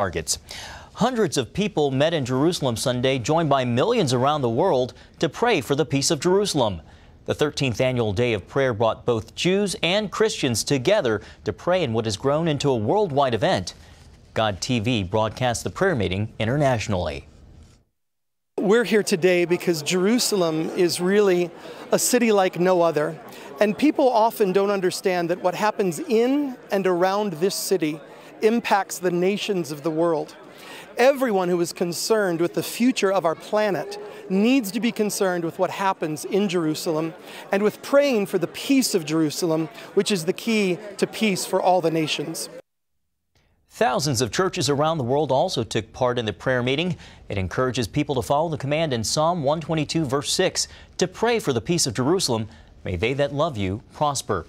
targets. Hundreds of people met in Jerusalem Sunday, joined by millions around the world to pray for the peace of Jerusalem. The 13th annual day of prayer brought both Jews and Christians together to pray in what has grown into a worldwide event. God TV broadcasts the prayer meeting internationally. We're here today because Jerusalem is really a city like no other. And people often don't understand that what happens in and around this city impacts the nations of the world. Everyone who is concerned with the future of our planet needs to be concerned with what happens in Jerusalem and with praying for the peace of Jerusalem, which is the key to peace for all the nations. Thousands of churches around the world also took part in the prayer meeting. It encourages people to follow the command in Psalm 122, verse 6, to pray for the peace of Jerusalem. May they that love you prosper.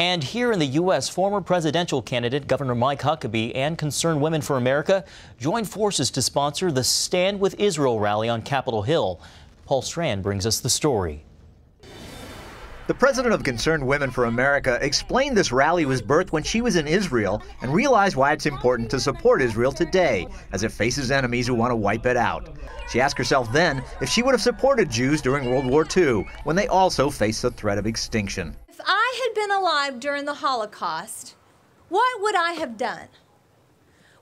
And here in the U.S., former presidential candidate Governor Mike Huckabee and Concerned Women for America joined forces to sponsor the Stand with Israel rally on Capitol Hill. Paul Strand brings us the story. The president of Concerned Women for America explained this rally was birthed when she was in Israel and realized why it's important to support Israel today as it faces enemies who want to wipe it out. She asked herself then if she would have supported Jews during World War II when they also faced the threat of extinction. Had been alive during the Holocaust, what would I have done?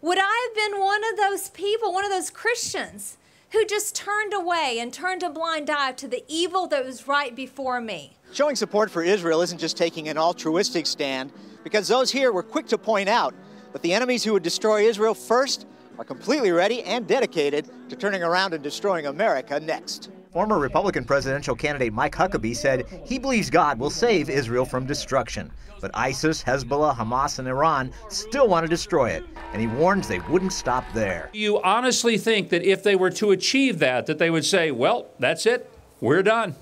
Would I have been one of those people, one of those Christians who just turned away and turned a blind eye to the evil that was right before me? Showing support for Israel isn't just taking an altruistic stand, because those here were quick to point out that the enemies who would destroy Israel first are completely ready and dedicated to turning around and destroying America next. Former Republican presidential candidate Mike Huckabee said he believes God will save Israel from destruction. But ISIS, Hezbollah, Hamas, and Iran still want to destroy it, and he warns they wouldn't stop there. You honestly think that if they were to achieve that, that they would say, well, that's it, we're done.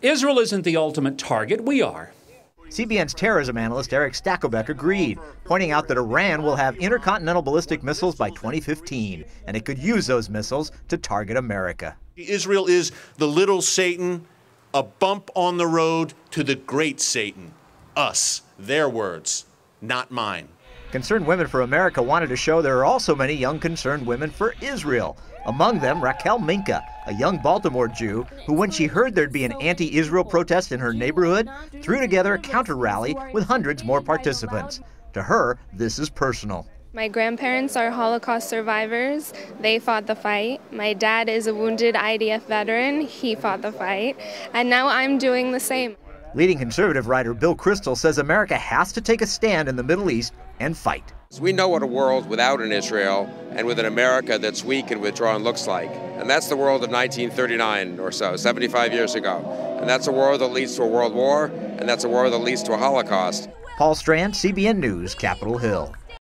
Israel isn't the ultimate target, we are. CBN's terrorism analyst Erick Stakelbeck agreed, pointing out that Iran will have intercontinental ballistic missiles by 2015, and it could use those missiles to target America. Israel is the little Satan, a bump on the road to the great Satan. Us, their words, not mine. Concerned Women for America wanted to show there are also many young concerned women for Israel. Among them, Raquel Minka, a young Baltimore Jew who, when she heard there'd be an anti Israel protest in her neighborhood, threw together a counter rally with hundreds more participants. To her, this is personal. My grandparents are Holocaust survivors. They fought the fight. My dad is a wounded IDF veteran. He fought the fight. And now I'm doing the same. Leading conservative writer Bill Kristol says America has to take a stand in the Middle East and fight. We know what a world without an Israel and with an America that's weak and withdrawn looks like. And that's the world of 1939 or so, 75 years ago. And that's a war that leads to a world war, and that's a war that leads to a Holocaust. Paul Strand, CBN News, Capitol Hill.